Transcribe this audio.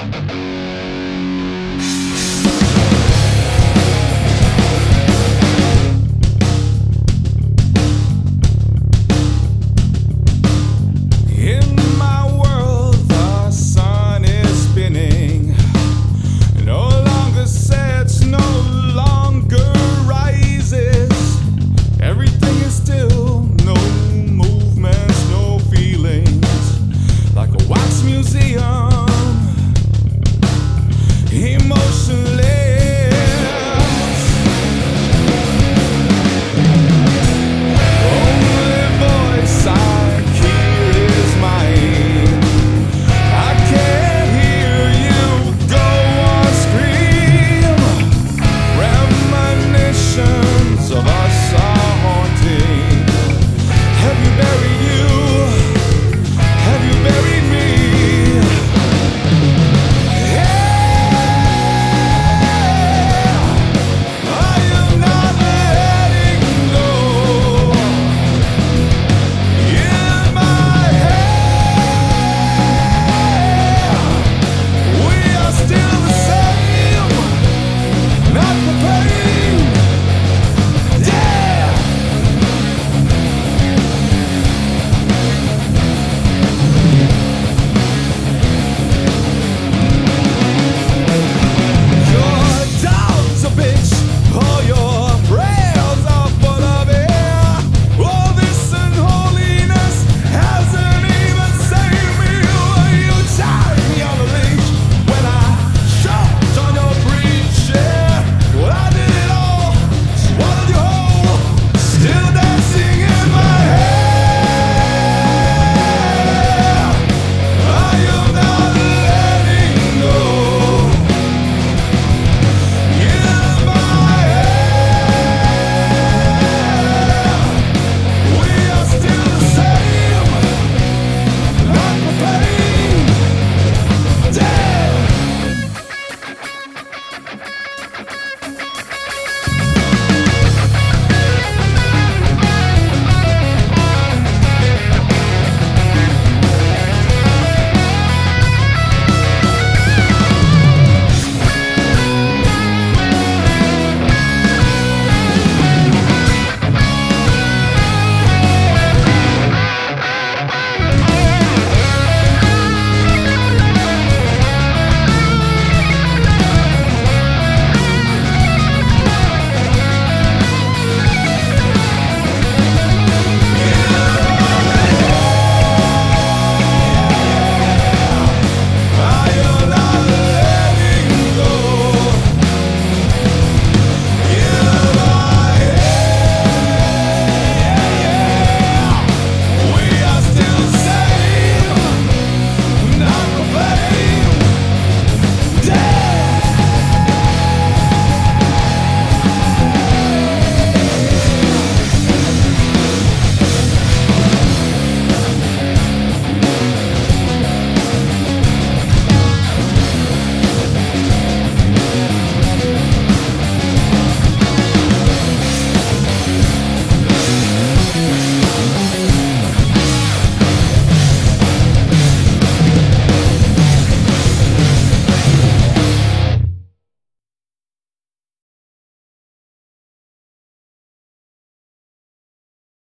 In